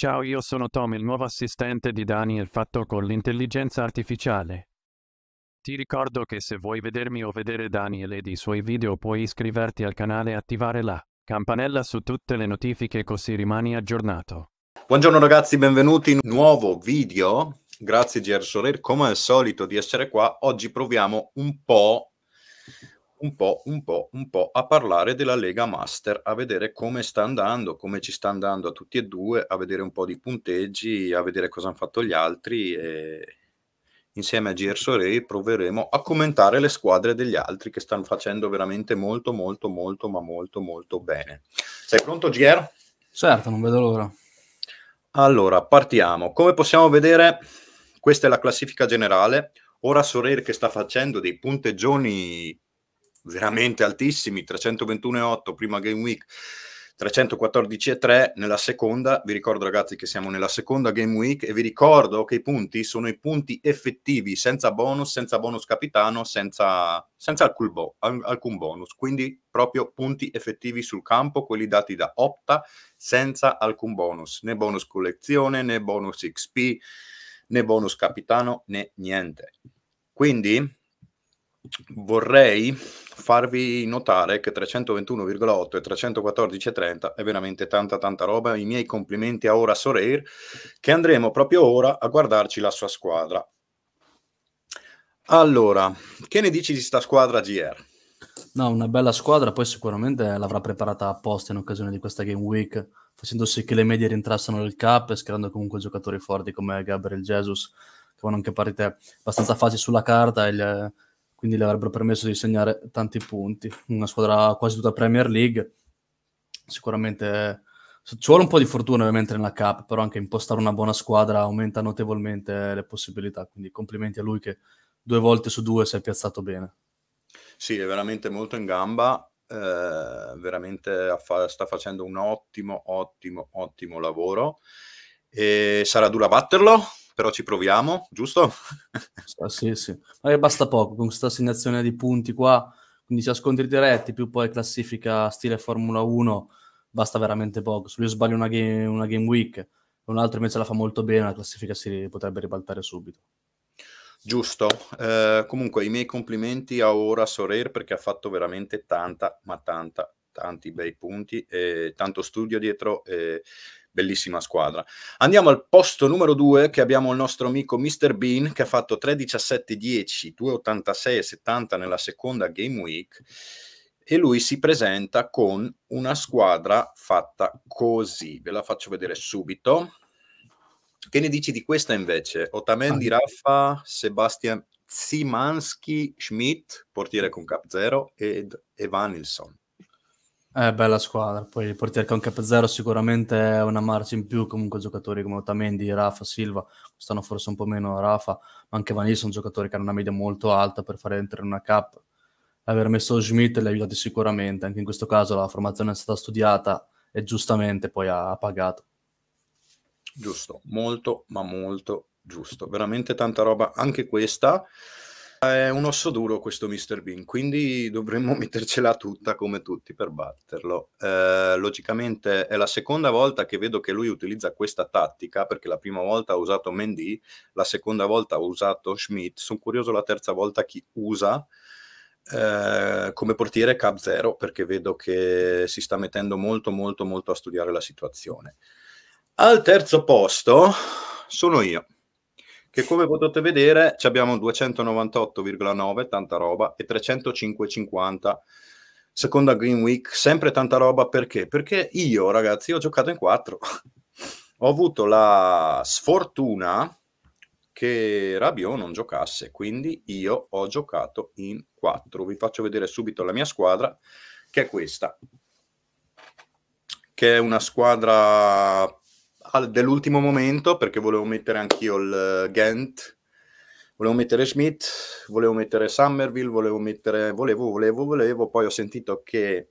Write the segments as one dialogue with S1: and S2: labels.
S1: Ciao, io sono Tom, il nuovo assistente di Daniel fatto con l'intelligenza artificiale. Ti ricordo che se vuoi vedermi o vedere Daniel ed i suoi video puoi iscriverti al canale e attivare la campanella su tutte le notifiche così rimani aggiornato.
S2: Buongiorno ragazzi, benvenuti in un nuovo video. Grazie GR Soler, come al solito di essere qua. Oggi proviamo un po', un po', un po', un po' a parlare della Lega Master, a vedere come sta andando, come ci sta andando a tutti e due, a vedere un po' di punteggi, a vedere cosa hanno fatto gli altri e insieme a GR Soler proveremo a commentare le squadre degli altri che stanno facendo veramente molto, molto, molto, ma molto, molto bene. Sei pronto GR?
S3: Certo, non vedo l'ora.
S2: Allora, partiamo. Come possiamo vedere, questa è la classifica generale. Ora Sorer che sta facendo dei punteggioni veramente altissimi, 321,8 prima game week, 314,3 nella seconda. Vi ricordo ragazzi che siamo nella seconda game week e vi ricordo che i punti sono i punti effettivi, senza bonus, senza bonus capitano, senza, senza alcun, bo- alcun bonus. Quindi proprio punti effettivi sul campo, quelli dati da Opta, senza alcun bonus, né bonus collezione, né bonus XP, né bonus capitano, né niente. Quindi vorrei farvi notare che 321,8 e 314,30 è veramente tanta tanta roba. I miei complimenti a Ora Soreir che andremo proprio ora a guardarci la sua squadra. Allora, che ne dici di sta squadra GR?
S3: No, una bella squadra, poi sicuramente l'avrà preparata apposta in occasione di questa Game Week, facendo sì che le medie rientrassero nel cap e schierando comunque giocatori forti come Gabriel Jesus, che vanno anche partite abbastanza facili sulla carta e le quindi le avrebbero permesso di segnare tanti punti. Una squadra quasi tutta Premier League, sicuramente ci vuole un po' di fortuna ovviamente nella Cup, però anche impostare una buona squadra aumenta notevolmente le possibilità, quindi complimenti a lui che due volte su due si è piazzato bene.
S2: Sì, è veramente molto in gamba, eh, veramente fa- sta facendo un ottimo, ottimo, ottimo lavoro. E sarà dura batterlo, però ci proviamo, giusto?
S3: sì, sì. Ma basta poco con questa assegnazione di punti qua, quindi sia scontri diretti più poi classifica stile Formula 1, basta veramente poco. Se lui sbaglia una game, una game week un altro invece la fa molto bene, la classifica si potrebbe ribaltare subito.
S2: Giusto, eh, comunque i miei complimenti a Ora Sorer perché ha fatto veramente tanta, ma tanta, tanti bei punti e tanto studio dietro. E bellissima squadra. Andiamo al posto numero 2 che abbiamo il nostro amico Mr. Bean che ha fatto 3-17-10, 2-86-70 nella seconda game week e lui si presenta con una squadra fatta così. Ve la faccio vedere subito. Che ne dici di questa invece? Otamendi, Raffa, Sebastian Zimanski, Schmidt, portiere con cap 0 ed Evanilson.
S3: È bella squadra, poi il portiere con cap 0 sicuramente è una marcia in più, comunque giocatori come Otamendi, Rafa, Silva, stanno forse un po' meno Rafa, ma anche Vanilli sono giocatori che hanno una media molto alta per fare entrare una cap. Aver messo Schmidt li ha aiutati sicuramente, anche in questo caso la formazione è stata studiata e giustamente poi ha pagato.
S2: Giusto, molto, ma molto giusto. Veramente tanta roba, anche questa. È un osso duro questo Mr. Bean, quindi dovremmo mettercela tutta come tutti per batterlo. Eh, logicamente è la seconda volta che vedo che lui utilizza questa tattica, perché la prima volta ha usato Mendy, la seconda volta ha usato Schmidt, sono curioso la terza volta chi usa eh, come portiere Cap 0 perché vedo che si sta mettendo molto molto molto a studiare la situazione. Al terzo posto sono io che come potete vedere abbiamo 298,9, tanta roba, e 305,50 seconda Green Week, sempre tanta roba perché? Perché io ragazzi ho giocato in 4, ho avuto la sfortuna che Rabiot non giocasse, quindi io ho giocato in 4. Vi faccio vedere subito la mia squadra, che è questa, che è una squadra dell'ultimo momento perché volevo mettere anch'io il uh, Ghent, volevo mettere Schmidt, volevo mettere Somerville, volevo mettere, volevo, volevo, volevo, poi ho sentito che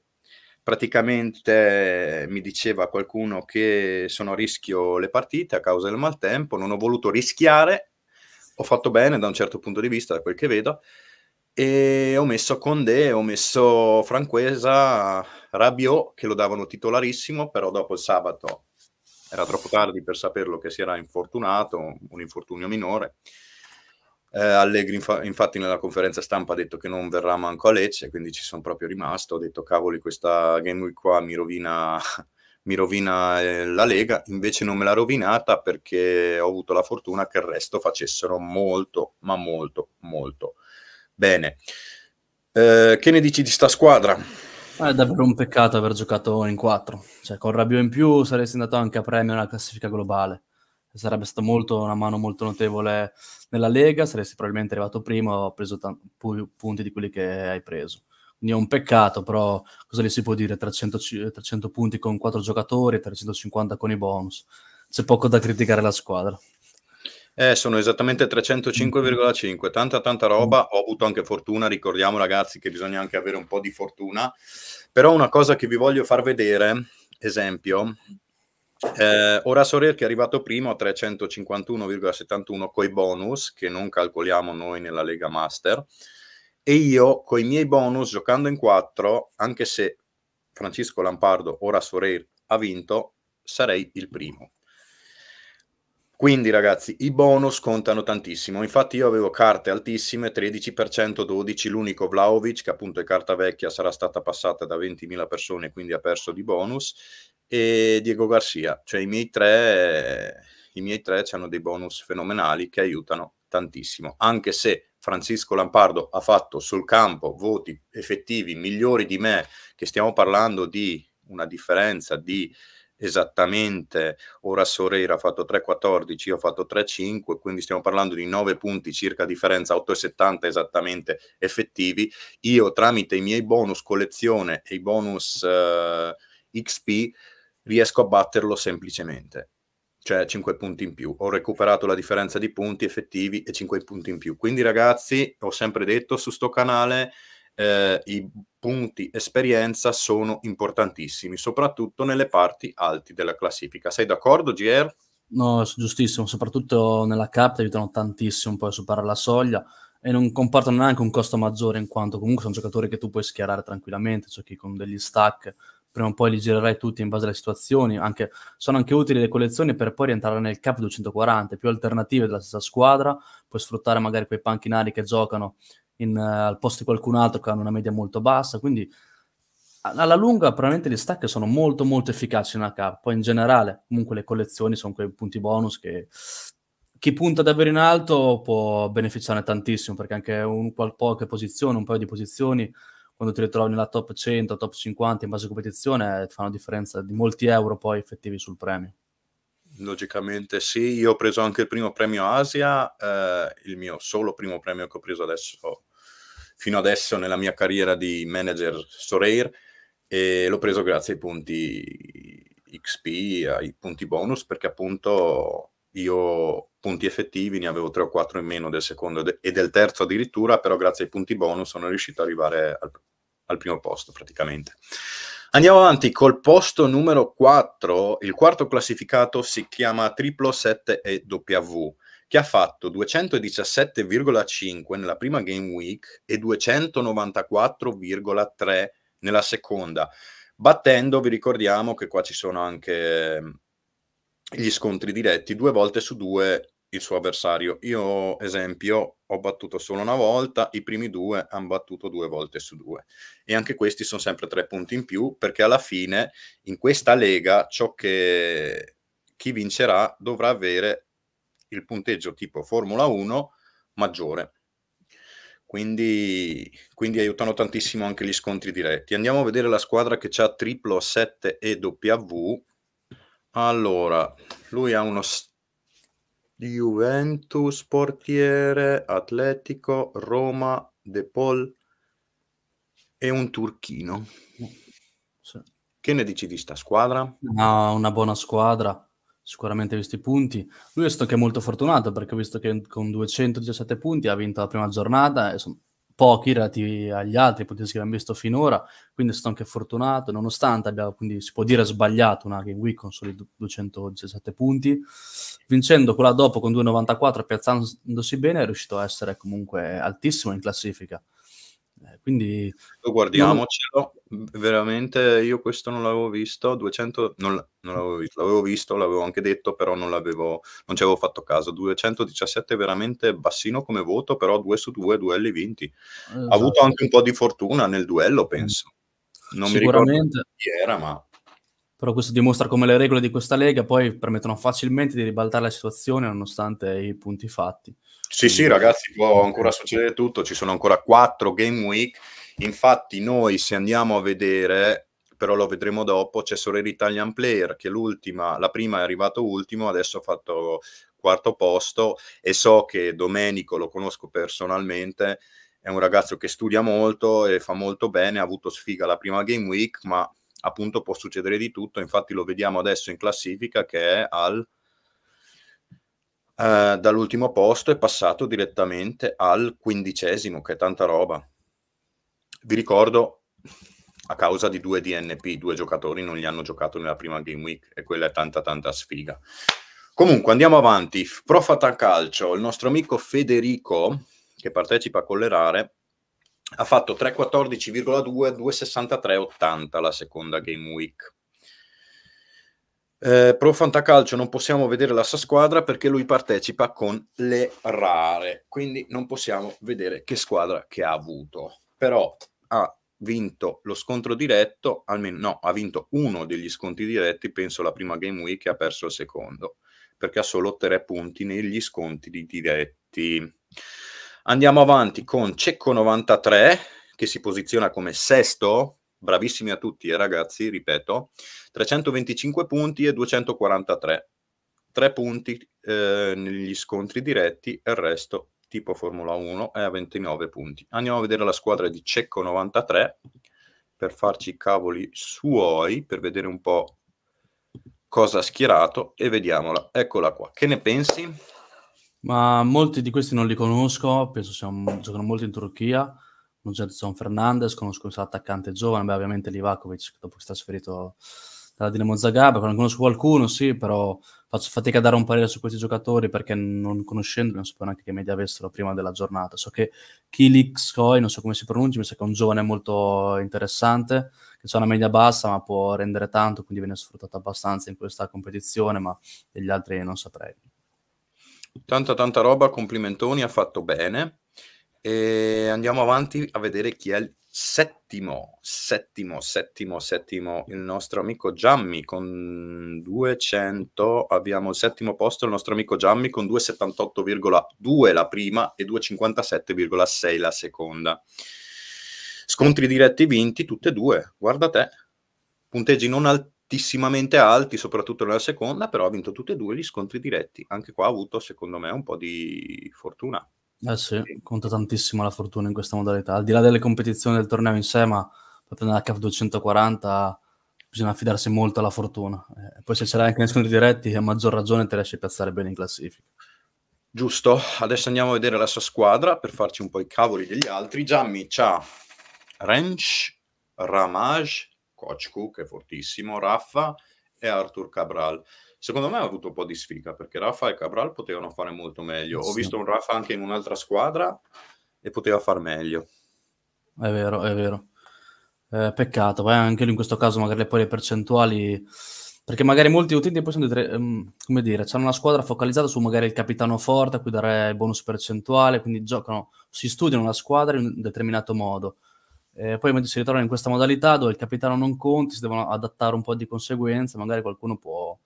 S2: praticamente mi diceva qualcuno che sono a rischio le partite a causa del maltempo, non ho voluto rischiare, ho fatto bene da un certo punto di vista, da quel che vedo, e ho messo Condé, ho messo Franquesa, Rabiot, che lo davano titolarissimo, però dopo il sabato era troppo tardi per saperlo che si era infortunato, un infortunio minore. Eh, Allegri infa- infatti nella conferenza stampa ha detto che non verrà manco a Lecce, quindi ci sono proprio rimasto, ho detto cavoli questa Game Week qua mi rovina, mi rovina eh, la Lega, invece non me l'ha rovinata perché ho avuto la fortuna che il resto facessero molto, ma molto, molto bene. Eh, che ne dici di sta squadra?
S3: È davvero un peccato aver giocato in quattro. Cioè, con Rabiot in più saresti andato anche a premio nella classifica globale. Sarebbe stata molto, una mano molto notevole nella Lega, saresti probabilmente arrivato prima o preso t- pu- punti di quelli che hai preso. Quindi è un peccato, però cosa gli si può dire? 300, 300 punti con quattro giocatori, 350 con i bonus. C'è poco da criticare la squadra.
S2: Eh, sono esattamente 305,5, tanta tanta roba, ho avuto anche fortuna, ricordiamo ragazzi che bisogna anche avere un po' di fortuna, però una cosa che vi voglio far vedere, esempio, eh, ora Sorer che è arrivato primo a 351,71 coi bonus, che non calcoliamo noi nella Lega Master, e io con i miei bonus giocando in 4, anche se Francisco Lampardo, ora Sorer, ha vinto, sarei il primo. Quindi ragazzi, i bonus contano tantissimo. Infatti io avevo carte altissime, 13%, 12, l'unico Vlaovic, che appunto è carta vecchia, sarà stata passata da 20.000 persone, quindi ha perso di bonus, e Diego Garcia. Cioè i miei tre, i miei tre hanno dei bonus fenomenali che aiutano tantissimo. Anche se Francisco Lampardo ha fatto sul campo voti effettivi migliori di me, che stiamo parlando di una differenza di esattamente, ora Soreira ha fatto 3,14, io ho fatto 3,5, quindi stiamo parlando di 9 punti circa differenza, 8,70 esattamente effettivi. Io tramite i miei bonus collezione e i bonus eh, XP riesco a batterlo semplicemente cioè 5 punti in più. Ho recuperato la differenza di punti effettivi e 5 punti in più. Quindi ragazzi, ho sempre detto su sto canale eh, i punti esperienza sono importantissimi, soprattutto nelle parti alti della classifica. Sei d'accordo, GR?
S3: No, giustissimo, soprattutto nella cap aiutano tantissimo poi a superare la soglia e non comportano neanche un costo maggiore in quanto comunque sono giocatori che tu puoi schierare tranquillamente, giochi con degli stack, prima o poi li girerai tutti in base alle situazioni, anche, sono anche utili le collezioni per poi rientrare nel cap 240, più alternative della stessa squadra, puoi sfruttare magari quei panchinari che giocano in, uh, al posto di qualcun altro che hanno una media molto bassa, quindi alla lunga probabilmente gli stack sono molto molto efficaci nella cap, poi in generale comunque le collezioni sono quei punti bonus che chi punta davvero in alto può beneficiarne tantissimo perché anche un qualche posizione, un paio di posizioni quando ti ritrovi nella top 100, top 50 in base a competizione ti fanno differenza di molti euro poi effettivi sul premio.
S2: Logicamente sì, io ho preso anche il primo premio Asia, eh, il mio solo primo premio che ho preso adesso fino adesso nella mia carriera di manager Soreir e l'ho preso grazie ai punti XP, ai punti bonus, perché appunto io punti effettivi ne avevo 3 o 4 in meno del secondo e del terzo addirittura, però grazie ai punti bonus sono riuscito ad arrivare al, al primo posto praticamente. Andiamo avanti col posto numero 4, il quarto classificato si chiama Triplo 7 e W che ha fatto 217,5 nella prima game week e 294,3 nella seconda. Battendo, vi ricordiamo che qua ci sono anche ehm, gli scontri diretti, due volte su due il suo avversario. Io, esempio, ho battuto solo una volta, i primi due hanno battuto due volte su due. E anche questi sono sempre tre punti in più, perché alla fine in questa lega ciò che chi vincerà dovrà avere il punteggio tipo Formula 1 maggiore. Quindi, quindi, aiutano tantissimo anche gli scontri diretti. Andiamo a vedere la squadra che ha triplo 7 e W. Allora, lui ha uno Juventus portiere, Atletico, Roma, De Paul e un turchino. Sì. Che ne dici di sta squadra?
S3: No, una buona squadra sicuramente visto i punti. Lui è stato anche molto fortunato perché ho visto che con 217 punti ha vinto la prima giornata sono pochi relativi agli altri punti che abbiamo visto finora, quindi è stato anche fortunato, nonostante abbia, quindi si può dire sbagliato una game week con soli 217 punti, vincendo quella dopo con 2,94, piazzandosi bene, è riuscito a essere comunque altissimo in classifica. Eh, quindi
S2: guardiamocelo. Veramente io questo non l'avevo visto. 200 non, non l'avevo visto, l'avevo visto, l'avevo anche detto, però non l'avevo non ci avevo fatto caso. 217 veramente bassino come voto, però 2 su 2 duelli vinti. Esatto. Ha avuto anche un po' di fortuna nel duello, penso. Non mi ricordo chi era, ma
S3: però questo dimostra come le regole di questa lega poi permettono facilmente di ribaltare la situazione nonostante i punti fatti.
S2: Sì, sì, ragazzi, può ancora succedere tutto, ci sono ancora quattro game week, infatti noi se andiamo a vedere, però lo vedremo dopo, c'è Sorere Italian Player che l'ultima, la prima è arrivato ultimo, adesso ha fatto quarto posto e so che Domenico lo conosco personalmente, è un ragazzo che studia molto e fa molto bene, ha avuto sfiga la prima game week, ma appunto può succedere di tutto, infatti lo vediamo adesso in classifica che è al eh, dall'ultimo posto è passato direttamente al quindicesimo, che è tanta roba. Vi ricordo, a causa di due DNP, due giocatori non li hanno giocato nella prima game week e quella è tanta tanta sfiga. Comunque andiamo avanti. Profata Calcio, il nostro amico Federico, che partecipa con le rare, ha fatto 3.14,2, 2.63,80 la seconda game week. Eh, Pro Fantacalcio non possiamo vedere la sua squadra perché lui partecipa con le rare, quindi non possiamo vedere che squadra che ha avuto. Però ha vinto lo scontro diretto, almeno no, ha vinto uno degli scontri diretti, penso la prima game week ha perso il secondo, perché ha solo tre punti negli scontri diretti. Andiamo avanti con Cecco 93 che si posiziona come sesto bravissimi a tutti, eh, ragazzi, ripeto, 325 punti e 243. 3 punti eh, negli scontri diretti e il resto tipo Formula 1 è a 29 punti. Andiamo a vedere la squadra di Cecco 93 per farci i cavoli suoi, per vedere un po' cosa ha schierato e vediamola. Eccola qua. Che ne pensi?
S3: Ma molti di questi non li conosco, penso siano, giocano molto in Turchia un Gerson Fernandez, conosco un attaccante giovane, beh, ovviamente Livakovic, dopo che sta trasferito dalla Dinamo Zagabria, conosco qualcuno, sì, però faccio fatica a dare un parere su questi giocatori perché non conoscendoli non sapevo neanche che media avessero prima della giornata. So che Kilik Skoy, non so come si pronuncia, mi sa che è un giovane molto interessante, che ha una media bassa ma può rendere tanto, quindi viene sfruttato abbastanza in questa competizione, ma degli altri non saprei.
S2: Tanta tanta roba, complimentoni, ha fatto bene. E andiamo avanti a vedere chi è il settimo, settimo, settimo, settimo, il nostro amico Giammi con 200, abbiamo il settimo posto il nostro amico Giammi con 278,2 la prima e 257,6 la seconda. Scontri diretti vinti tutte e due, guarda te, punteggi non altissimamente alti, soprattutto nella seconda, però ha vinto tutte e due gli scontri diretti. Anche qua ha avuto, secondo me, un po' di fortuna.
S3: Eh sì, conta tantissimo la fortuna in questa modalità. Al di là delle competizioni del torneo in sé, ma per prendere la CAF 240 bisogna affidarsi molto alla fortuna. Eh, poi se ce l'hai anche nei scontri diretti, a maggior ragione te riesci a piazzare bene in classifica.
S2: Giusto, adesso andiamo a vedere la sua squadra per farci un po' i cavoli degli altri. Giammi c'ha Rench, Ramaj, Kochku che è fortissimo, Raffa e Arthur Cabral. Secondo me ha avuto un po' di sfiga perché Rafa e Cabral potevano fare molto meglio. Ho visto un Rafa anche in un'altra squadra e poteva far meglio.
S3: È vero, è vero. Eh, peccato, poi anche in questo caso magari poi le percentuali perché magari molti utenti possono dire, um, come dire, hanno una squadra focalizzata su magari il capitano forte a cui dare bonus percentuale, quindi giocano, si studiano la squadra in un determinato modo. Eh, poi si ritrovano in questa modalità dove il capitano non conti, si devono adattare un po' di conseguenza, magari qualcuno può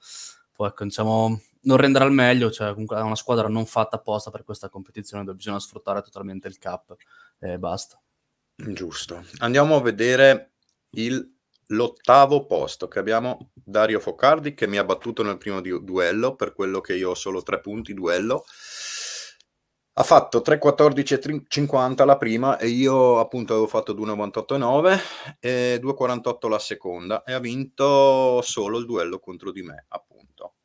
S3: può ecco, diciamo, non rendere al meglio, cioè comunque è una squadra non fatta apposta per questa competizione dove bisogna sfruttare totalmente il cap e basta.
S2: Giusto. Andiamo a vedere il, l'ottavo posto che abbiamo Dario Focardi che mi ha battuto nel primo du- duello per quello che io ho solo tre punti duello. Ha fatto 3.14.50 la prima e io appunto avevo fatto 2.98.9 e 2.48 la seconda e ha vinto solo il duello contro di me appunto.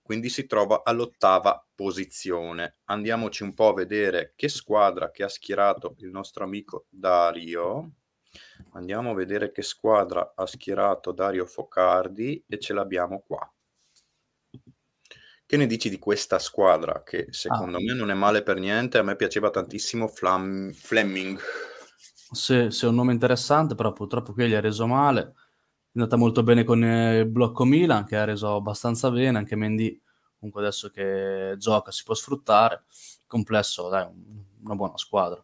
S2: Quindi si trova all'ottava posizione. Andiamoci un po' a vedere che squadra che ha schierato il nostro amico Dario. Andiamo a vedere che squadra ha schierato Dario Focardi e ce l'abbiamo qua. Che ne dici di questa squadra che secondo ah. me non è male per niente? A me piaceva tantissimo Flam- Fleming.
S3: Sì, sì, è un nome interessante, però purtroppo qui gli ha reso male. È andata molto bene con il blocco Milan, che ha reso abbastanza bene, anche Mendy, comunque adesso che gioca si può sfruttare. Complesso, dai, una buona squadra.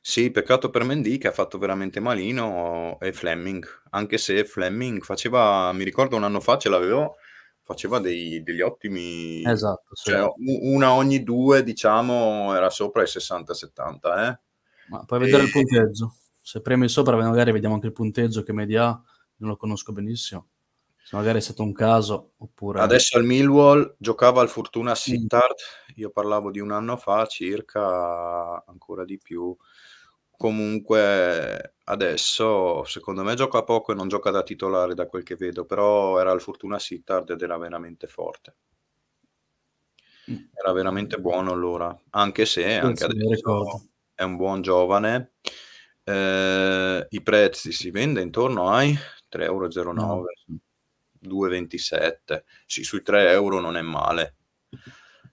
S2: Sì, peccato per Mendy che ha fatto veramente malino e Fleming, anche se Fleming faceva, mi ricordo un anno fa ce l'avevo, faceva dei, degli ottimi...
S3: Esatto, sì.
S2: Cioè, una ogni due, diciamo, era sopra i 60-70, eh?
S3: Ma puoi vedere il punteggio. Se premi sopra, magari vediamo anche il punteggio che media ha. Non lo conosco benissimo. Se magari è stato un caso, oppure...
S2: Adesso al Millwall giocava al Fortuna Sittard, io parlavo di un anno fa circa, ancora di più. Comunque adesso secondo me gioca poco e non gioca da titolare da quel che vedo, però era al Fortuna Sittard ed era veramente forte. Mm. Era veramente buono allora, anche se anche adesso è un buon giovane. Eh, I prezzi si vende intorno ai 3,09 euro, no. 2,27. Sì, sui 3 euro non è male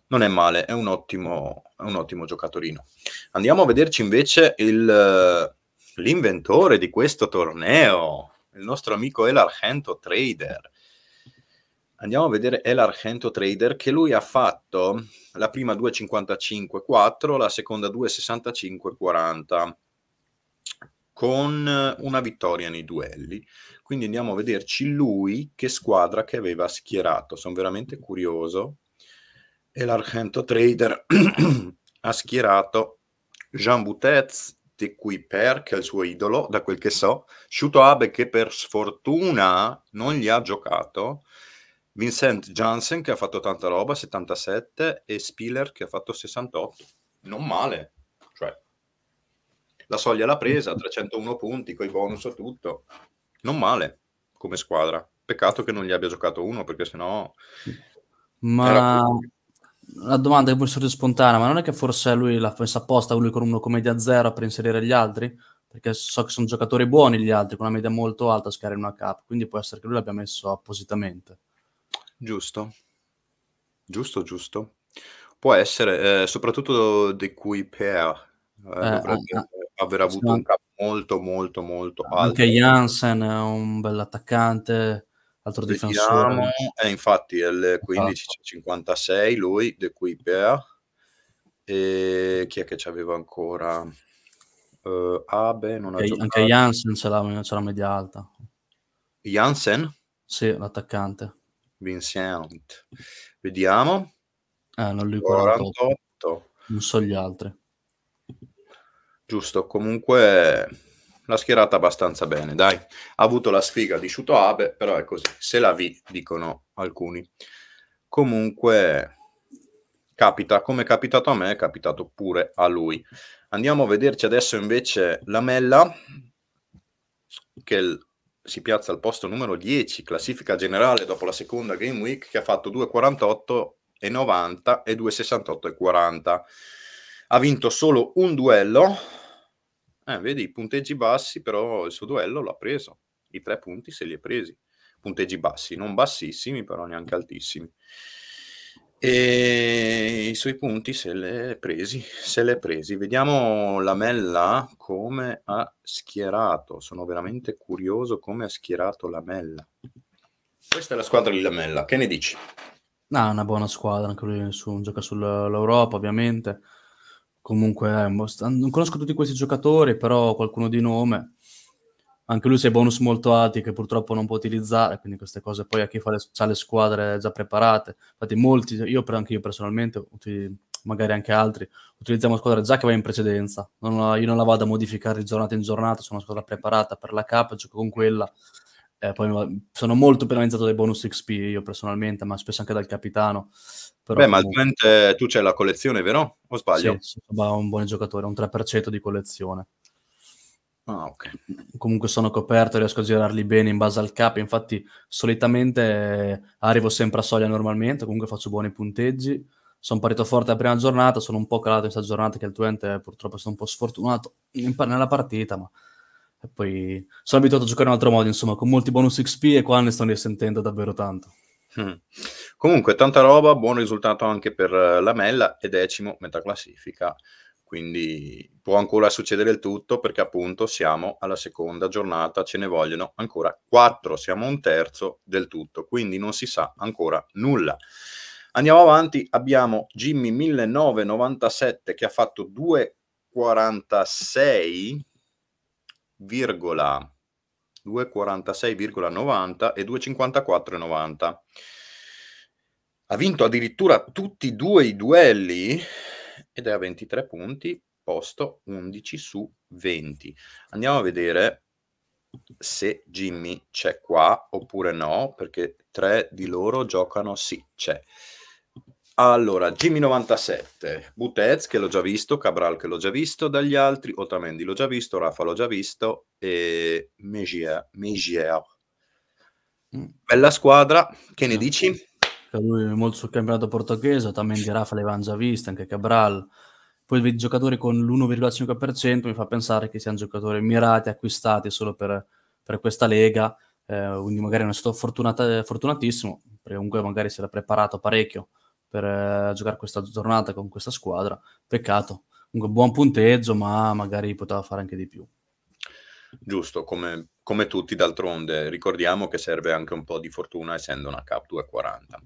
S2: non è male, è un ottimo, è un ottimo giocatorino. Andiamo a vederci invece il, l'inventore di questo torneo, il nostro amico El Argento Trader. Andiamo a vedere El Argento Trader che lui ha fatto la prima 2,55,4, la seconda 2,65,40 con una vittoria nei duelli. Quindi andiamo a vederci lui che squadra che aveva schierato. Sono veramente curioso e l'Argento Trader ha schierato Jean Boutez di Kuiper, che è il suo idolo, da quel che so, Shuto Abe che per sfortuna non gli ha giocato, Vincent Janssen che ha fatto tanta roba, 77, e Spiller che ha fatto 68. Non male, cioè la soglia l'ha presa, 301 punti, con i bonus e tutto. Non male come squadra. Peccato che non gli abbia giocato uno, perché sennò...
S3: Ma la domanda che può essere spontanea, ma non è che forse lui l'ha messa apposta lui con uno con media zero per inserire gli altri? Perché so che sono giocatori buoni gli altri, con una media molto alta a scare in una cap, quindi può essere che lui l'abbia messo appositamente.
S2: Giusto, giusto, giusto. Può essere, eh, soprattutto di cui per eh, eh, dovrebbe eh, aver avuto sì, un cap molto, molto, molto
S3: alto. Anche Jansen è un bel attaccante altro difensore.
S2: Eh, infatti è il 1556 lui, De Kuiper. E chi è che ci aveva ancora? Uh, Abe non
S3: anche, ha anche Jansen ce l'ha, ce l'ha media alta.
S2: Jansen?
S3: Sì, l'attaccante.
S2: Vincent. Vediamo.
S3: Eh, non lui 48. 48. Non so gli altri.
S2: Giusto, comunque l'ha schierata abbastanza bene, dai. Ha avuto la sfiga di Shuto Abe, però è così. Se la vi, dicono alcuni. Comunque, capita, come è capitato a me, è capitato pure a lui. Andiamo a vederci adesso invece la Mella, che si piazza al posto numero 10, classifica generale dopo la seconda Game Week, che ha fatto 2,48 e 90 e 2,68 e 40. Ha vinto solo un duello, eh, vedi, i punteggi bassi, però il suo duello l'ha preso. I tre punti se li è presi. Punteggi bassi, non bassissimi, però neanche altissimi. E i suoi punti se li è presi, se li è presi. Vediamo la Mella come ha schierato. Sono veramente curioso come ha schierato la Mella. Questa è la squadra di Lamella, che ne dici?
S3: No, è una buona squadra, anche lui su, gioca sull'Europa ovviamente Comunque, eh, non conosco tutti questi giocatori, però qualcuno di nome. Anche lui ha bonus molto alti che purtroppo non può utilizzare, quindi queste cose poi a chi fa le, ha le squadre già preparate. Infatti molti, io anche io personalmente, magari anche altri, utilizziamo squadre già che va in precedenza. Non, io non la vado a modificare di giornata in giornata, sono una squadra preparata per la cap, gioco con quella. Eh, poi sono molto penalizzato dai bonus XP io personalmente, ma spesso anche dal capitano.
S2: Però, Beh, ma comunque... tu c'hai la collezione, vero? O sbaglio?
S3: Sì, sì, un buon giocatore, un 3% di collezione.
S2: Ah, ok.
S3: Comunque sono coperto, riesco a girarli bene in base al cap. Infatti, solitamente arrivo sempre a soglia normalmente. Comunque faccio buoni punteggi. Sono partito forte la prima giornata. Sono un po' calato in questa giornata che il Twente purtroppo è stato un po' sfortunato in, nella partita. Ma e poi sono abituato a giocare in un altro modo. Insomma, con molti bonus XP e qua ne sto risentendo davvero tanto.
S2: Mm. Comunque, tanta roba, buon risultato anche per uh, la Mella e decimo metà classifica. quindi può ancora succedere il tutto perché appunto siamo alla seconda giornata, ce ne vogliono ancora quattro, siamo un terzo del tutto, quindi non si sa ancora nulla. Andiamo avanti, abbiamo Jimmy 1997 che ha fatto 2,46, 2,46,90 e 2,54,90. Ha vinto addirittura tutti e due i duelli ed è a 23 punti, posto 11 su 20. Andiamo a vedere se Jimmy c'è qua oppure no, perché tre di loro giocano sì, c'è. Allora, Jimmy 97, Butez che l'ho già visto, Cabral che l'ho già visto dagli altri, Otamendi l'ho già visto, Rafa l'ho già visto e Megier. Megier. Mm. Bella squadra, che ne dici?
S3: Lui molto sul campionato portoghese, Otamendi Rafa l'avevano già visto, anche Cabral. Poi vedi giocatori con l'1,5% mi fa pensare che siano giocatori mirati, acquistati solo per, per questa lega, eh, quindi magari non è stato fortunatissimo, perché comunque magari si era preparato parecchio per eh, giocare questa giornata con questa squadra. Peccato. Comunque buon punteggio, ma magari poteva fare anche di più.
S2: Giusto, come, come tutti d'altronde. Ricordiamo che serve anche un po' di fortuna essendo una Cup 240.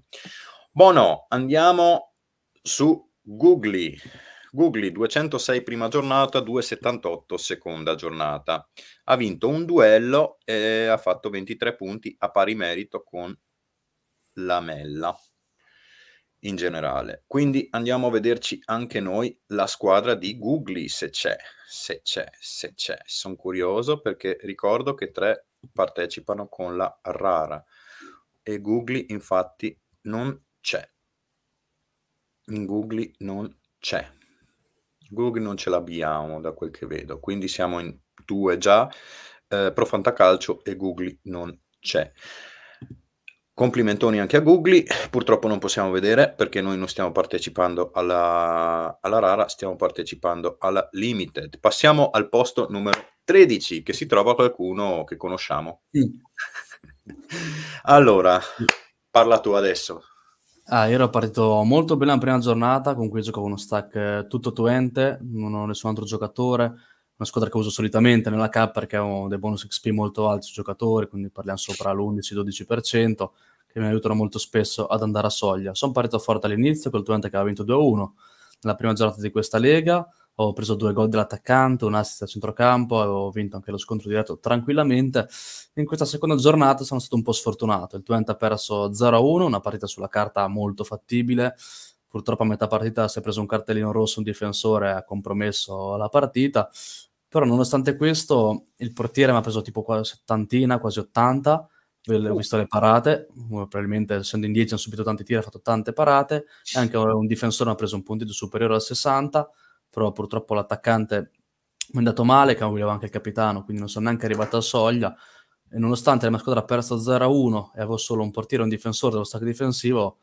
S2: Buono, andiamo su Googly. Googly 206 prima giornata, 278 seconda giornata. Ha vinto un duello e ha fatto 23 punti a pari merito con Lamella in generale. Quindi andiamo a vederci anche noi la squadra di Googly se c'è, se c'è, se c'è. Sono curioso perché ricordo che tre partecipano con la rara e Googly infatti non c'è. In Googly non c'è. Googly non ce l'abbiamo da quel che vedo, quindi siamo in due già. Eh, Pro Fantacalcio e Googly non c'è. Complimentoni anche a Googly, purtroppo non possiamo vedere perché noi non stiamo partecipando alla, alla rara, stiamo partecipando alla limited. Passiamo al posto numero 13 che si trova qualcuno che conosciamo. Mm. allora, parla tu adesso.
S3: Ah, io ero partito molto bene la prima giornata, con cui giocavo uno stack eh, tutto tuente, non ho nessun altro giocatore, una squadra che uso solitamente nella Cup perché ho dei bonus XP molto alti sui giocatori, quindi parliamo sopra l'11-12%, che mi aiutano molto spesso ad andare a soglia. Sono partito forte all'inizio col Twente che aveva vinto 2-1 nella prima giornata di questa lega, ho preso due gol dell'attaccante, un assist a centrocampo, ho vinto anche lo scontro diretto tranquillamente. In questa seconda giornata sono stato un po' sfortunato, il Twente ha perso 0-1, una partita sulla carta molto fattibile, Purtroppo a metà partita si è preso un cartellino rosso, un difensore ha compromesso la partita. Però nonostante questo il portiere mi ha preso tipo quasi settantina, quasi 80. Ho visto le parate, probabilmente essendo in 10 hanno subito tanti tiri, ha fatto tante parate. E anche un difensore ha preso un punteggio superiore al 60, però purtroppo l'attaccante mi è andato male, che aveva anche il capitano, quindi non sono neanche arrivato a soglia. E nonostante la mia squadra ha perso 0-1 e avevo solo un portiere e un difensore dello stack difensivo,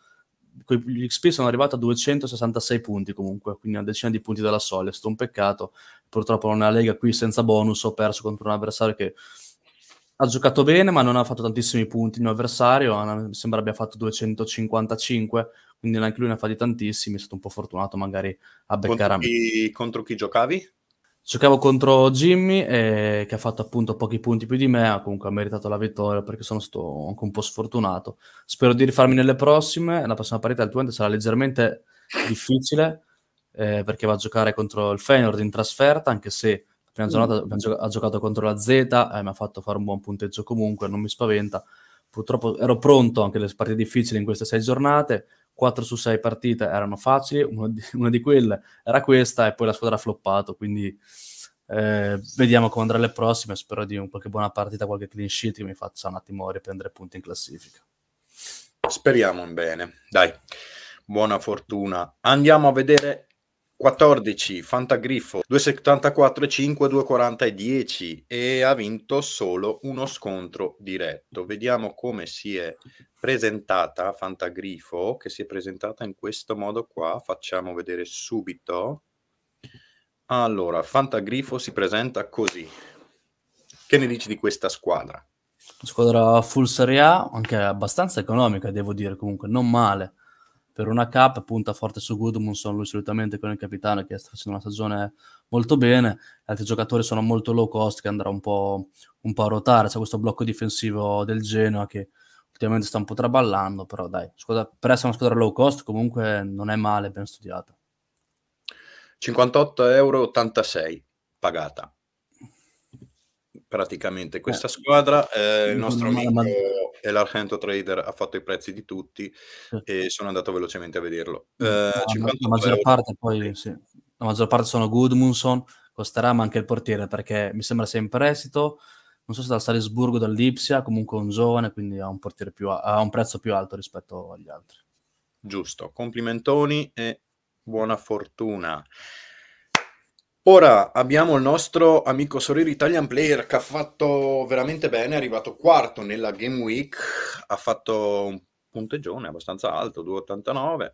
S3: gli XP sono arrivato a 266 punti comunque, quindi una decina di punti dalla soglia, è stato un peccato. Purtroppo non è una lega qui senza bonus, ho perso contro un avversario che ha giocato bene ma non ha fatto tantissimi punti. Il mio avversario mi sembra abbia fatto 255, quindi anche lui ne ha fatti tantissimi, è stato un po' fortunato magari a beccare
S2: contro chi, contro chi giocavi?
S3: Giocavo contro Jimmy, eh, che ha fatto appunto pochi punti più di me, ma comunque ha meritato la vittoria perché sono stato anche un po' sfortunato. Spero di rifarmi nelle prossime. La prossima partita del Twente sarà leggermente difficile eh, perché va a giocare contro il Feyenoord in trasferta, anche se la prima giornata gio- ha giocato contro la Z e eh, mi ha fatto fare un buon punteggio comunque, non mi spaventa. Purtroppo ero pronto anche le partite difficili in queste sei giornate 4 su 6 partite erano facili, una di, una di quelle era questa e poi la squadra ha floppato, quindi eh, vediamo come andrà le prossime, spero di un qualche buona partita, qualche clean sheet che mi faccia un attimo riprendere punti in classifica.
S2: Speriamo in bene, dai, buona fortuna. Andiamo a vedere 14 Fantagriffo 274 5 240 e 10 e ha vinto solo uno scontro diretto vediamo come si è presentata Fantagrifo che si è presentata in questo modo qua facciamo vedere subito allora Fantagrifo si presenta così che ne dici di questa squadra?
S3: Squadra full Serie A, anche abbastanza economica, devo dire, comunque non male. per una cap, punta forte su Goodmanson, lui solitamente con il capitano che sta facendo una stagione molto bene, altri giocatori sono molto low cost che andrà un po', un po a rotare, c'è questo blocco difensivo del Genoa che ultimamente sta un po' traballando, però dai, squadra, per essere una squadra low cost comunque non è male, ben studiata.
S2: 58,86 euro pagata praticamente questa eh. squadra. Eh, il nostro amico Elargento Trader ha fatto i prezzi di tutti e sono andato velocemente a vederlo.
S3: Eh, la, la maggior parte poi sì. la maggior parte sono Goodmunson, costerà ma anche il portiere perché mi sembra sia in prestito. Non so se dal Salisburgo, dall'Ipsia, comunque un giovane, quindi ha un, più, ha un prezzo più alto rispetto agli altri.
S2: Giusto, complimentoni e buona fortuna. Ora abbiamo il nostro amico Soriri Italian Player che ha fatto veramente bene, è arrivato quarto nella Game Week, ha fatto un punteggione abbastanza alto, 2,89.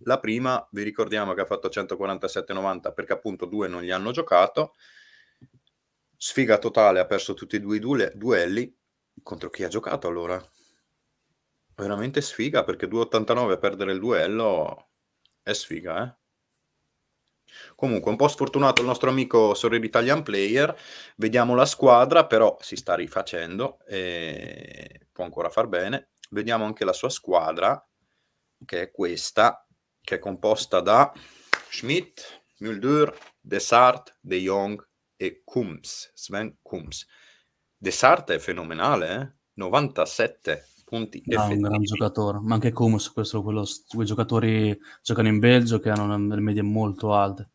S2: La prima vi ricordiamo che ha fatto 147,90 perché appunto due non gli hanno giocato. Sfiga totale, ha perso tutti e due i duelli. Contro chi ha giocato allora? Veramente sfiga perché 2,89 a perdere il duello è sfiga, eh? Comunque, un po' sfortunato il nostro amico Sorel Italian Player. Vediamo la squadra, però si sta rifacendo e può ancora far bene. Vediamo anche la sua squadra, che è questa, che è composta da Schmidt, Muldur, Desart, De Jong e Kums, Sven Kums. Desart è fenomenale, eh? 97 punti
S3: no, un gran giocatore, ma anche Kumus, questo, quello, quei giocatori giocano in Belgio che hanno delle medie molto alte.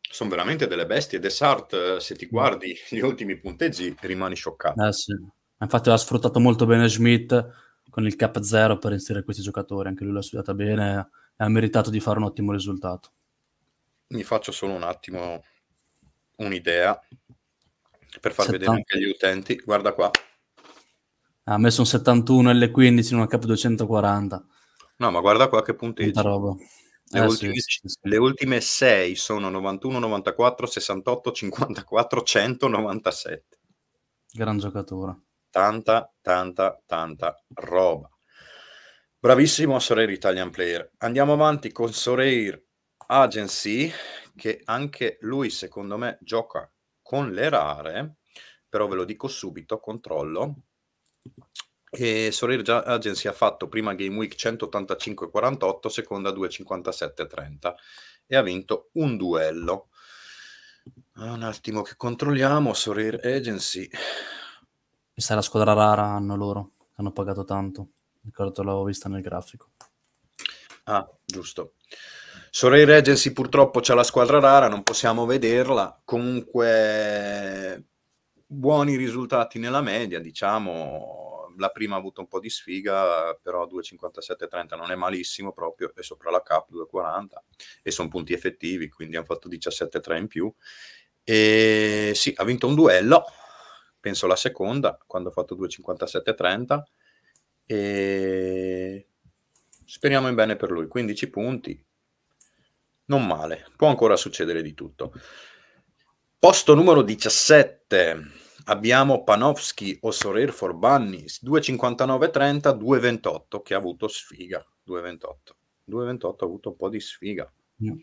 S2: Sono veramente delle bestie. Desart, eh, se ti guardi gli ultimi punteggi, rimani scioccato.
S3: Eh sì. Infatti ha sfruttato molto bene Schmidt con il cap 0 per inserire questi giocatori, anche lui l'ha studiata bene e ha meritato di fare un ottimo risultato.
S2: Mi faccio solo un attimo un'idea per far 70. vedere anche agli utenti. Guarda qua,
S3: ha messo un 71 L15 in una Cup 240.
S2: No, ma guarda qua che punteggi. roba. Le, eh, ultime, sì, sì, le, ultime, 6 sono 91, 94, 68, 54, 197.
S3: Gran giocatore.
S2: Tanta, tanta, tanta roba. Bravissimo a Soreir Italian Player. Andiamo avanti con Soreir Agency, che anche lui, secondo me, gioca con le rare, però ve lo dico subito, controllo. E Sorir Agency ha fatto prima Game Week 185-48, seconda 257-30 e ha vinto un duello. Un attimo che controlliamo, Sorir Agency.
S3: Questa è la squadra rara, hanno loro, hanno pagato tanto. Ricordo l'avevo vista nel grafico.
S2: Ah, giusto. Sorir Agency purtroppo c'è la squadra rara, non possiamo vederla. Comunque buoni risultati nella media, diciamo. La prima ha avuto un po' di sfiga, però 2,57,30 non è malissimo proprio, è sopra la cap 2,40 e sono punti effettivi, quindi hanno fatto 17,3 in più. E sì, ha vinto un duello, penso la seconda, quando ha fatto 2,57,30 e speriamo in bene per lui, 15 punti, non male, può ancora succedere di tutto. Posto numero 17 abbiamo Panofsky o Sorer Forbannis 2,59,30, 2,28 che ha avuto sfiga. 2,28. 2,28 ha avuto un po' di sfiga. Mm.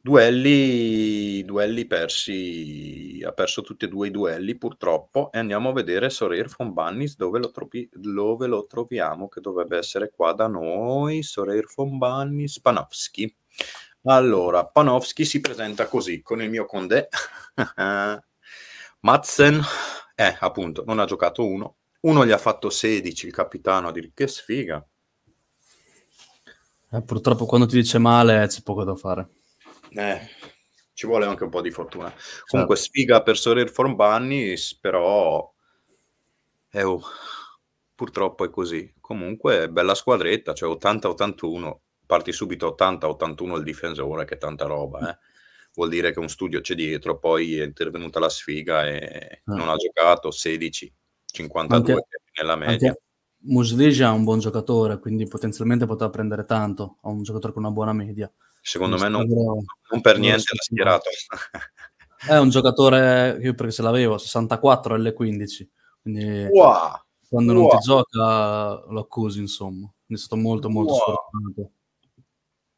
S2: Duelli, duelli persi, ha perso tutti e due i duelli purtroppo e andiamo a vedere Sorer Fonbannis dove lo, trovi, dove lo troviamo che dovrebbe essere qua da noi Sorer Fonbannis Panofsky allora Panofsky si presenta così con il mio Condé Madsen, eh, appunto, non ha giocato uno. Uno gli ha fatto 16, il capitano, a dire che sfiga.
S3: Eh, purtroppo quando ti dice male c'è poco da fare.
S2: Eh, ci vuole anche un po' di fortuna. Certo. Comunque sfiga per Sorir Bannis, però eh, oh, purtroppo è così. Comunque bella squadretta, cioè 80-81, parti subito 80-81 il difensore, che tanta roba, eh vuol dire che un studio c'è dietro, poi è intervenuta la sfiga e ah. non ha giocato 16, 52 anche, nella media.
S3: Muslij è un buon giocatore, quindi potenzialmente poteva prendere tanto, è un giocatore con una buona media.
S2: Secondo me non, non, per niente l'ha schierato.
S3: È un giocatore, io perché se l'avevo, 64 L15, quindi
S2: wow.
S3: quando wow. non ti gioca lo accusi, insomma. Quindi è stato molto molto wow. sfortunato.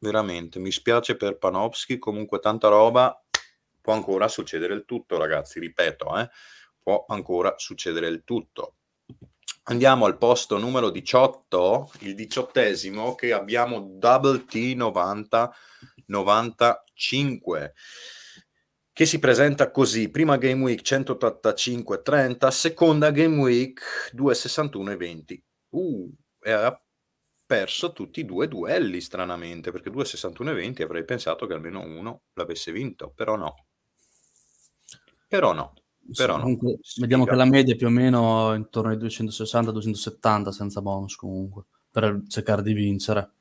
S2: Veramente. Mi spiace per Panofsky, comunque tanta roba. Può ancora succedere il tutto, ragazzi, ripeto, eh? può ancora succedere il tutto. Andiamo al posto numero 18, il diciottesimo, che abbiamo Double T 90 95 che si presenta così, prima Game Week 185-30, seconda Game Week 261-20. Uh, ha perso tutti i due duelli, stranamente, perché 261-20 avrei pensato che almeno uno l'avesse vinto, però no. Però no. Però
S3: sì, no. Vediamo che la media è più o meno intorno ai 260-270 senza bonus comunque, per cercare di vincere.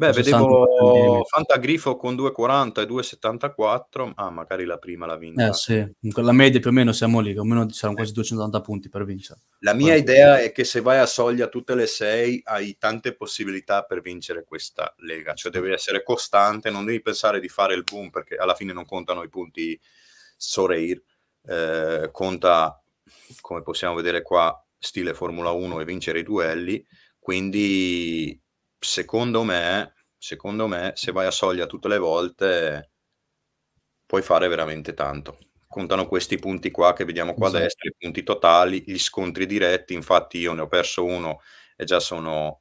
S2: Beh, vedevo Fantagrifo con 2,40 e 2,74. Ah, magari la prima l'ha vinta.
S3: Eh sì, con la media più o meno siamo lì, almeno saranno quasi 280 punti per vincere.
S2: La mia Poi... idea è che se vai a soglia tutte le sei hai tante possibilità per vincere questa lega, cioè devi essere costante, non devi pensare di fare il boom perché alla fine non contano i punti Soreir, eh, conta, come possiamo vedere qua, stile Formula 1 e vincere i duelli, quindi secondo me, secondo me, se vai a soglia tutte le volte, puoi fare veramente tanto. Contano questi punti qua che vediamo qua esatto. a destra, i punti totali, gli scontri diretti. Infatti, io ne ho perso uno e già sono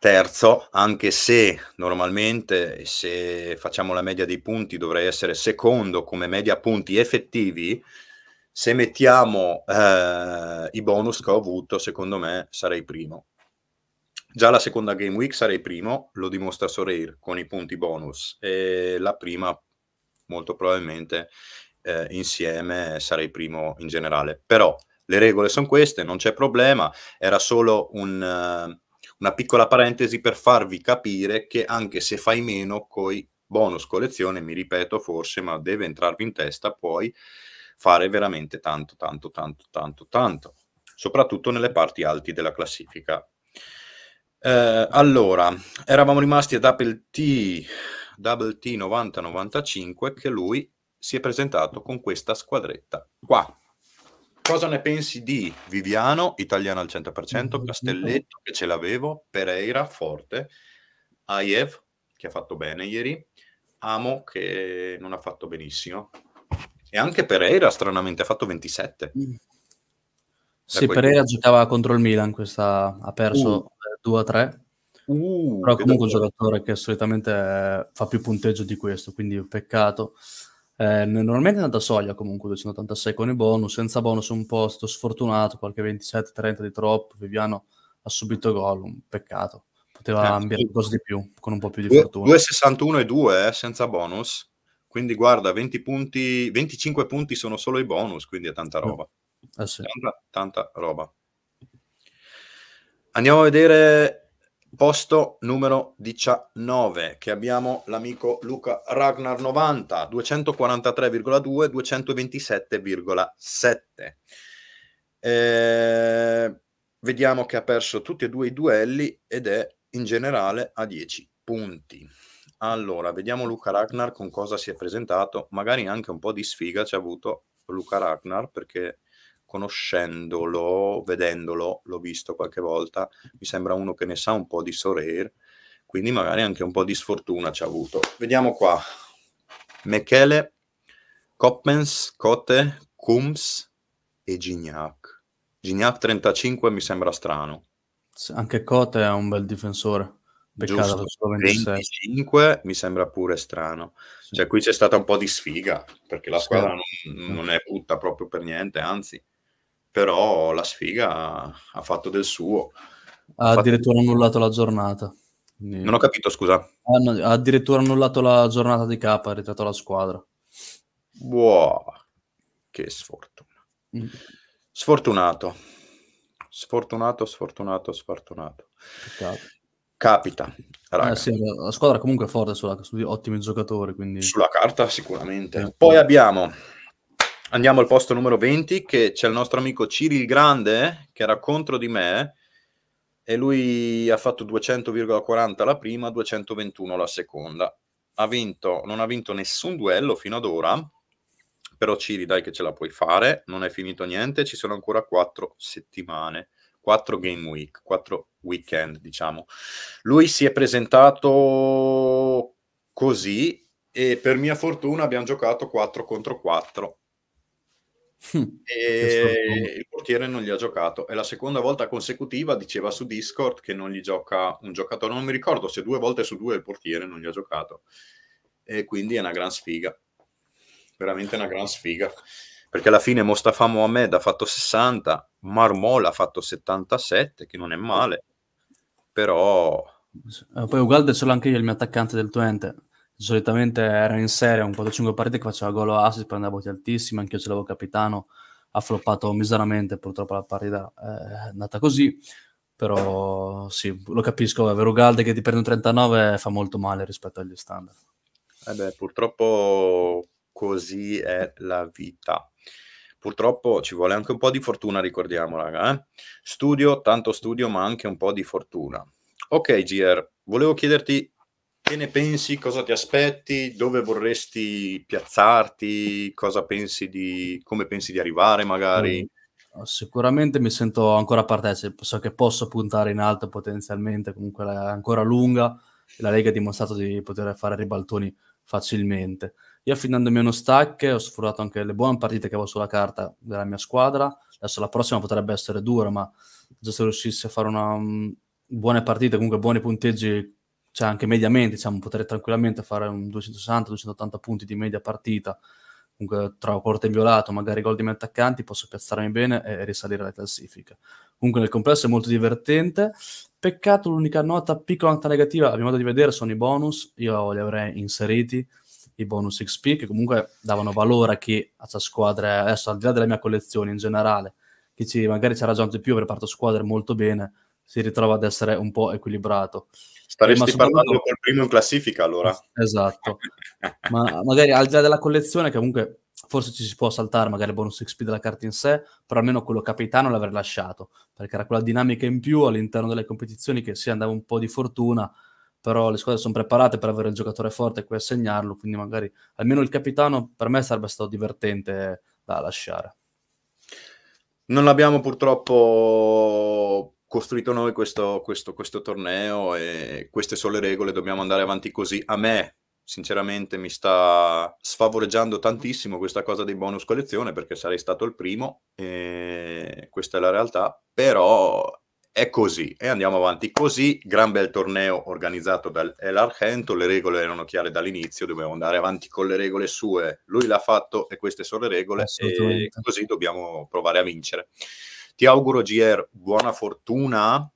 S2: terzo, anche se normalmente se facciamo la media dei punti dovrei essere secondo come media punti effettivi. Se mettiamo eh, i bonus che ho avuto, secondo me sarei primo. Già la seconda game week sarei primo, lo dimostra Soreir con i punti bonus e la prima molto probabilmente eh, insieme sarei primo in generale. Però le regole sono queste, non c'è problema, era solo un, una piccola parentesi per farvi capire che anche se fai meno coi bonus collezione, mi ripeto forse, ma deve entrarvi in testa, puoi fare veramente tanto, tanto, tanto, tanto, tanto, soprattutto nelle parti alti della classifica. Eh, allora, eravamo rimasti ad Apple T, Double T 9095 che lui si è presentato con questa squadretta qua. Cosa ne pensi di Viviano, italiano al 100%, Castelletto, che ce l'avevo, Pereira, forte, Aiev, che ha fatto bene ieri, Amo, che non ha fatto benissimo, e anche Pereira, stranamente, ha fatto 27. Mm.
S3: Sì, Pereira giocava contro il Milan, questa ha perso 2 a 3. Uh, però comunque un giocatore che solitamente fa più punteggio di questo, quindi peccato. Eh, normalmente è andata soglia comunque 286 con i bonus, senza bonus un posto sfortunato, qualche 27-30 di troppo, Viviano ha subito gol, un peccato. Poteva eh, ambiare qualcosa di più, con un po' più di fortuna.
S2: 2,61 e 2 eh, senza bonus, quindi guarda, 20 punti, 25 punti sono solo i bonus, quindi è tanta roba. Eh sì. tanta, tanta roba. Andiamo a vedere posto numero 19 che abbiamo l'amico Luca Ragnar 90 243,2 227,7 eh, vediamo che ha perso tutti e due i duelli ed è in generale a 10 punti. Allora vediamo Luca Ragnar con cosa si è presentato. Magari anche un po' di sfiga ci ha avuto Luca Ragnar perché conoscendolo, vedendolo, l'ho visto qualche volta, mi sembra uno che ne sa un po' di Sorer, quindi magari anche un po' di sfortuna ci ha avuto. Vediamo qua. Mechele, Coppens, Cote, Kums e Gignac. Gignac 35 mi sembra strano.
S3: Anche Cote è un bel difensore.
S2: Peccato Giusto, 25 mi sembra pure strano. Sì. Cioè, qui c'è stata un po' di sfiga perché la squadra sì. non, non, è brutta proprio per niente, anzi, però la sfiga ha fatto del suo.
S3: Ha addirittura fatto... annullato la giornata.
S2: Quindi... Non ho capito, scusa.
S3: Ha, addirittura annullato la giornata di K, ha ritratto la squadra.
S2: Wow, che sfortuna. Mm. Sfortunato. Sfortunato, sfortunato, sfortunato. Peccato. Capita.
S3: Eh sì, la squadra comunque è forte sulla, su ottimi giocatori. Quindi...
S2: Sulla carta sicuramente. Poi abbiamo Andiamo al posto numero 20 che c'è il nostro amico Cyril Grande che era contro di me e lui ha fatto 200,40 la prima, 221 la seconda. Ha vinto, non ha vinto nessun duello fino ad ora, però Ciri dai che ce la puoi fare, non è finito niente, ci sono ancora quattro settimane. quattro game week, quattro weekend, diciamo. Lui si è presentato così e per mia fortuna abbiamo giocato 4 contro 4 hm, e il portiere non gli ha giocato. È la seconda volta consecutiva, diceva su Discord, che non gli gioca un giocatore. Non mi ricordo se due volte su due il portiere non gli ha giocato. E quindi è una gran sfiga. Veramente una gran sfiga. Perché alla fine Mostafa Mohamed ha fatto 60, Marmol ha fatto 77, che non è male. Però...
S3: Poi uguale solo anche io il mio attaccante del Twente solitamente era in serie un 4-5 partite che faceva gol o assist, prendeva voti altissimi, anche io ce l'avevo capitano, ha floppato miseramente, purtroppo la partita è andata così, però sì, lo capisco, avere Ugalde che ti prende un 39 fa molto male rispetto agli standard.
S2: Eh beh, purtroppo così è la vita. Purtroppo ci vuole anche un po' di fortuna, ricordiamo, raga. Eh? Studio, tanto studio, ma anche un po' di fortuna. Ok, GR, volevo chiederti che ne pensi? Cosa ti aspetti? Dove vorresti piazzarti? Cosa pensi di come pensi di arrivare magari?
S3: Mm. Sicuramente mi sento ancora a parte, so che posso puntare in alto potenzialmente, comunque è ancora lunga e la Lega ha dimostrato di poter fare ribaltoni facilmente. Io affidandomi a uno stack ho sfruttato anche le buone partite che avevo sulla carta della mia squadra, adesso la prossima potrebbe essere dura, ma se riuscissi a fare una um, buone partite, comunque buoni punteggi cioè anche mediamente, diciamo, potrei tranquillamente fare un 260-280 punti di media partita, comunque tra porta inviolato, magari gol di miei attaccanti, posso piazzarmi bene e risalire la classifica. Comunque nel complesso è molto divertente. Peccato, l'unica nota piccola nota negativa, a mio modo di vedere, sono i bonus. Io li avrei inseriti, i bonus XP, che comunque davano valore a chi ha squadre, adesso al di là della mia collezione in generale, chi ci, magari ci ha ragionato di più, aver reparto squadre molto bene, si ritrova ad essere un po' equilibrato.
S2: Staresti parlando col primo in classifica allora.
S3: Esatto. Ma magari al di là della collezione, che comunque forse ci si può saltare magari il bonus XP della carta in sé, però almeno quello capitano l'avrei lasciato, perché era quella dinamica in più all'interno delle competizioni che si sì, andava un po' di fortuna, però le squadre sono preparate per avere il giocatore forte e poi assegnarlo, quindi magari almeno il capitano per me sarebbe stato divertente da lasciare.
S2: Non l'abbiamo purtroppo costruito noi questo, questo, questo torneo e queste sono le regole, dobbiamo andare avanti così. A me, sinceramente, mi sta sfavoreggiando tantissimo questa cosa dei bonus collezione perché sarei stato il primo, e questa è la realtà, però è così e andiamo avanti così. Gran bel torneo organizzato dal Argento, le regole erano chiare dall'inizio, dovevamo andare avanti con le regole sue. Lui l'ha fatto e queste sono le regole e così dobbiamo provare a vincere. Ti auguro, GR, buona fortuna.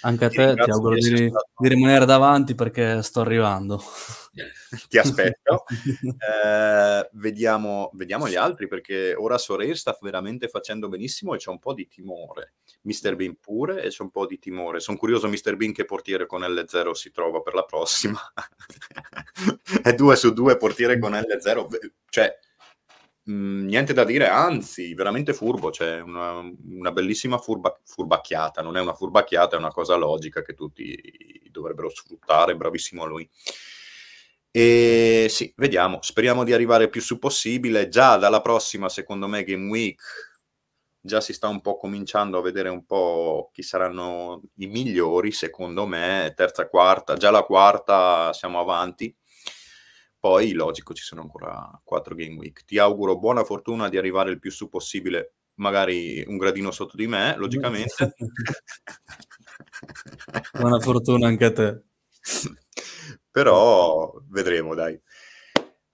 S3: Anche a te ti auguro di, stato... di, rimanere davanti perché sto arrivando.
S2: ti aspetto. eh, vediamo, vediamo, gli altri perché ora Sorer sta veramente facendo benissimo e c'è un po' di timore. Mr. Bean pure e c'è un po' di timore. Sono curioso Mr. Bean che portiere con L0 si trova per la prossima. è due su due portiere con L0. Cioè, Mhmm, niente da dire, anzi, veramente furbo, c'è una, una bellissima furba, furbacchiata, non è una furbacchiata, è una cosa logica che tutti dovrebbero sfruttare, bravissimo lui. E sì, vediamo, speriamo di arrivare più su possibile, già dalla prossima, secondo me, Game Week, già si sta un po' cominciando a vedere un po' chi saranno i migliori, secondo me, terza, quarta, già la quarta siamo avanti poi, logico, ci sono ancora quattro game week. Ti auguro buona fortuna di arrivare il più su possibile, magari un gradino sotto di me, logicamente.
S3: buona fortuna anche a te.
S2: Però vedremo, dai.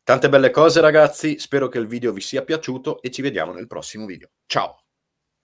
S2: Tante belle cose, ragazzi. Spero che il video vi sia piaciuto e ci vediamo nel prossimo video. Ciao!